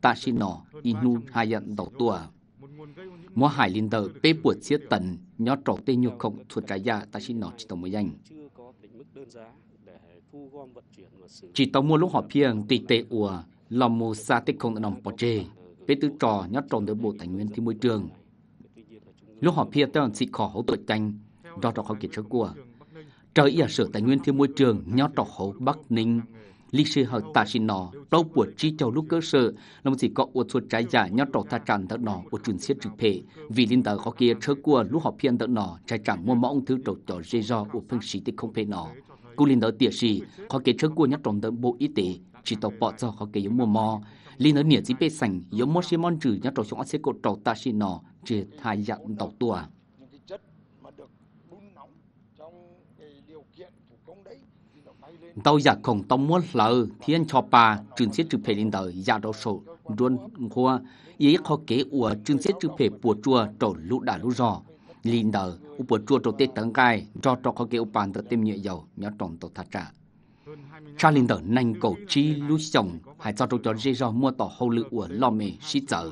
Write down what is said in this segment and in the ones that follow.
ta xin nọ inu nhận đầu tua. Mua hải linh tờ bê buộc chiết tần nhó trổ tên nhu không thuộc trái gia ta xin nọ chỉ tổng mới danh chỉ tổng mua lúc họ phiêng tì tệ ùa lòng mù sa tích không nòng bỏ chê. Bê tư trò nhó trộn tới bộ tài nguyên thì môi trường. Lúc họ phiêng tên chỉ khó hậu tội tranh do trò khó kiệt trở của trời ý sở tài nguyên thiên môi trường nhó trò hậu bắc ninh lịch sử hợp ta xin nó đâu của chi châu lúc cơ sở, là một chỉ có ô chuột trái giả nhau trọ ta tràn tận nó ô chuẩn xiết trực phê vì linh tờ có kia, chớ của lúc họ phiên tận nó trái chẳng mua mong thứ trầu trò dê do ô phân sĩ tích không phê nó cú linh tờ tiệt sĩ có kia chớ của nhớ trọng tận bộ y tế, chỉ tàu bỏ cho khó kia mua mò. Linh tờ nhiệt gì bê sành giống mua xe món trừ nhớ trò xuống xe cột trọ ta xin nó chỉ thay dạng tàu tua tàu giả không tông muốn lỡ. Thiên cho bà, trường xét trực phê lên đời, giả đồ sổ luôn hoa ý khó kế ủa, trường xét trực phê bùa chua trổ lũ đà lũ rò. Lên đời u bùa chua trổ tết tấn gai do trò khó kế u bàn tờ tìm nhựa dầu nhớ trọng tổ thả trả cha lên đời nành cầu chi lũ chồng hay cho trâu cho dê rò mua tỏ hậu lự ủa lo mề xí chở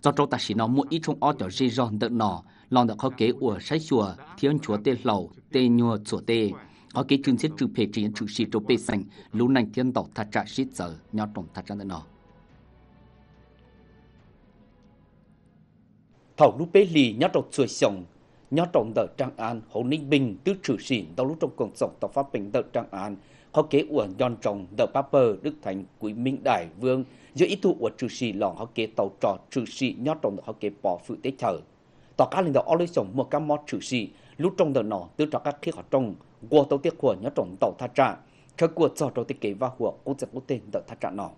cho trâu ta xí nó mua ít trong ó cho dê rò đợt nọ lòng được khó kế ủa sách chùa, thiên chúa tê lầu, tê nhua chùa tê ở cái chương trình trừ phê triển trừ sĩ trô bê xanh lũ nành thiên tộc thật trả sĩ giờ nhỏ trọng thật ra nó thảo lũ bê lì, nhỏ trọng xuôi sống, nhỏ trọng đỡ trang an, hồ ninh bình tứ trừ sĩ đau lũ trong cộng sống, tàu pháp bình đỡ trang an họ kế uẩn nhon trọng đỡ paper bờ đức thành quý minh đại vương, giữa ít thu của trừ sĩ lòng họ kế tàu trò trừ sĩ nhau trồng họ kế bỏ phụ tế thở tỏ cá linh đầu ở lấy sống, một cá mót trừ sĩ lúc trong đợt nó từ cho các khi họ trồng, của tàu tiết của nhớ trồng tàu thắt trả cho của cho tàu tiết kế và của quốc gia quốc tế đợt thắt trả nó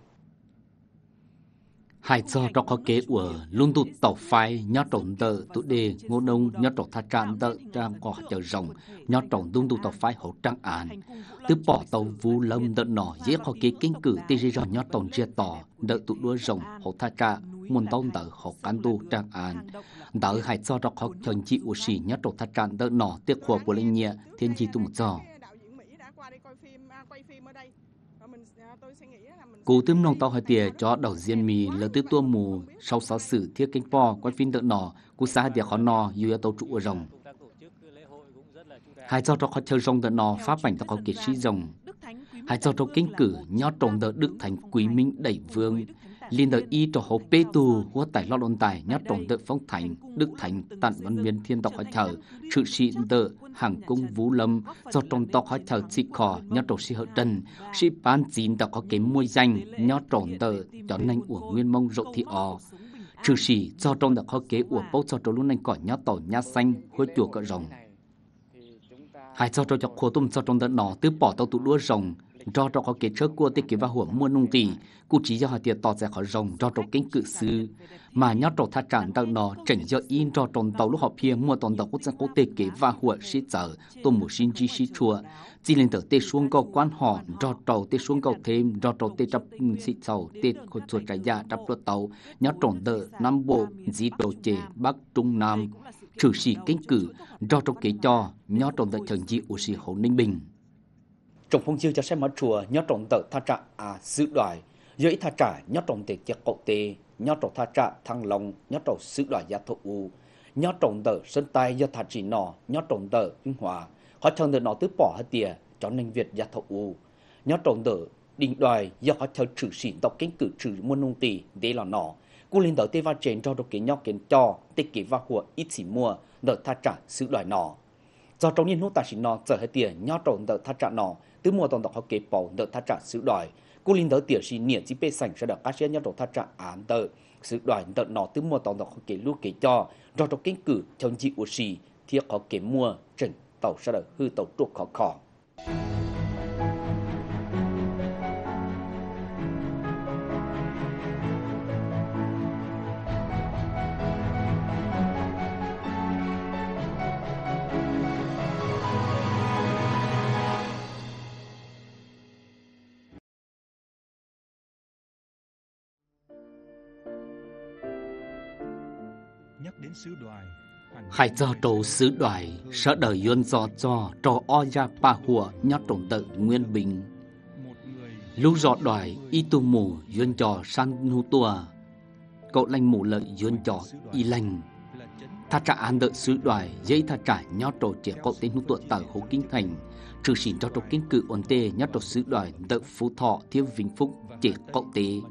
hai cho trong khó kế của luôn tụ tàu phai, nhó trộn tờ tụ đề, ngô đông nhó trộn tha trả tờ trang có chờ rồng, nhó trộn tung tụ tàu phai, hậu trang án tứ bỏ tàu vũ lâm tờ nọ dễ khó kế kinh cử, tê rì nhát trộn chia tỏ đợi tụ đua rồng, hậu tha trạ muốn tàu tờ hậu cán tu, trang án đỡ hai cho trong khó chân chị u sĩ nhó trộn tha trả tờ nọ tiếc của của linh nhẹ thiên chi tu một giờ Cụ tươm nông tàu hai tìa cho đầu diên mì lỡ tư tua mù sau sáu sử thiết kinh po quay phim đợt nọ cú xa tìa khó nọ yêu tàu trụ ở rồng. Hai cho cho khó chơi rồng đợt nọ pháp bảnh tàu khó kiệt sĩ rồng. Hai cho cho kinh cử nhó trồng đợt đức thành quý minh đẩy vương liên đời y cho hồ bê tù của tài lo đồn tài nhát trọng đợi phong thành đức thành tận văn miên thiên tộc hỏi thờ sự sĩ tự hàng cung vũ lâm do trọng tộc hỏi thờ sĩ khò nhát trọng sĩ hậu trần, sĩ bán chín đã có kiếm môi danh nhát trọng tự cho nên của nguyên mông rộ thị o. Trừ sĩ do trồng đã có kế của bốc cho trồng luôn này cỏ nhát tổ nhát xanh, hứa chùa cỡ rồng. Hai cho cho khô tôm cho trong đợt nỏ tứ bỏ tàu tụ đua rồng do đó có kết chớ của tích kế và hưởng mua nông tỷ cụ chỉ do họ tiền tỏ ra khỏi rồng do trong kính cự sư. Mà nhớ trò thắt tràn đang nó chỉnh do in cho trong tàu lúc họ phía mua tàu tàu quốc gia quốc tế kế và hưởng sĩ trở tôi một xin chi sĩ chùa. Chỉ lên tờ tê xuống cầu quan họ do tàu tê xuống cầu thêm do tàu tê chấp sĩ sầu tê khôi chuột trái gia chấp luật tàu. Nhớ tròn tờ nam bộ, dĩ đồ chế bắc trung nam. Trừ sĩ kính cử do trong kế cho nhớ tròn tờ trần dị của sĩ hậu ninh bình trong phong chiêu cho xem mở chùa nhớ trọng tự tha trả à sự đoài. Dưới tha trả nhớ trọng tự tiệc cậu tê nhớ trọng tha trả thăng long nhớ trọng sự đoài gia thụ. U nhớ trọng tự sân tay do tha chỉ nọ nhớ trọng tự hưng hòa. Họ chân tự nọ tứ bỏ hết tìa cho nên việt gia thụ. U nhớ trọng tự định đoài do họ theo trừ xỉn đọc kiến cử trừ muôn nông tỷ để là nọ. Cú linh đầu tê va trên cho độc kiến nhau kiến cho tê kỳ va hùa ít xỉ mua đợi tha trả sự đoài nọ do trong nhiên hút ta chỉ nó, giờ hết tiền nhớ trộn tự tha trả nó. Từ mùa tổng tộc họ kế bầu đợt thắt trả sự đòi cô linh đỡ tiểu sĩ niệm chỉ bê sành sẽ được các sĩ nhân trộn thắt trả án tờ. Sự đòi đợt nó từ mùa tổng tộc họ kế lưu kế cho. Do trong kinh cử trong dị của sĩ thiết họ kế mua trình tàu sẽ được hư tàu trục khó khó Hải do trổ sứ đoài. Sở đời yuân do cho Trổ o gia ba hùa Nhó trồng tự nguyên bình. Lúc giọt đoài y tu mù duyên trò san nu tua. Cậu lành mù lợi duyên trò y lành. ta trả án đợi sứ đoài dễ ta trả nhó trổ trẻ cậu tên nu tuệ tờ hố kinh thành. trừ xin cho trổ kinh cử ổn tê nhó trổ sứ đoài đợi phú thọ thiếu vinh phúc trẻ cậu tê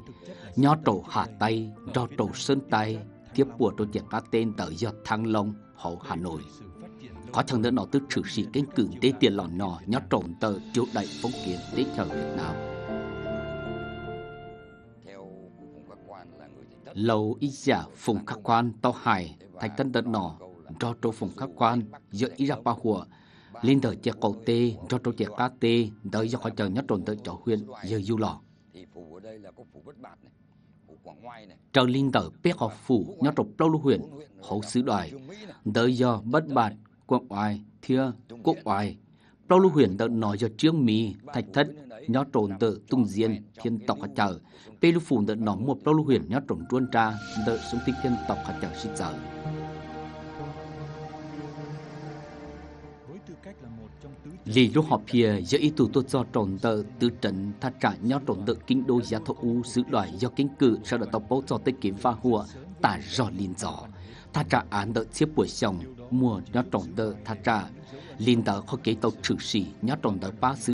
nhó trổ hạ tay do trổ sơn tay tiếp bùa tôi tiệc các tên tờ giọt thăng long hậu hà nội. Có chẳng nữa nó tức trừ sĩ cánh cường tế tiền lòn nò nhó trộn tờ triệu đại phong kiến tế thờ Việt Nam. Lâu ý giả phùng khắc quan tao hài, thành thân đất nọ cho trâu phùng khắc quan giữa ý ra ba hùa lên đời trẻ cầu tê cho trâu trẻ cá tê đợi do khỏi chờ nhất trồn tới chỗ huyện giờ du lò trở linh tử biết học phủ nhất trục lâu huyện hậu sứ đoài đợi do bất bạt, quận oai, thia, quốc oai. Lâu lưu huyện đợt nói cho trương mì thạch thất nhó trồn tự tung diên, thiên tộc hạt chờ bê lưu phủ đợt nói một lâu lưu huyện nhó trồn truân tra đợt xuống tích thiên tộc hạt chờ xích giờ Lì lúc họp phía giữa ý tù tôi do tròn tờ tư trận thắt trả nhau tròn tờ kinh đô giá thọ u sứ đoài do kinh cử sau đó tàu bố cho tới kiếm pha hùa, tả rõ liền gió thắt trả án đợi chiếc buổi sòng mua nhau tròn tờ thắt trả liền tờ khó kế tàu trừ sĩ nhau tròn tờ ba sứ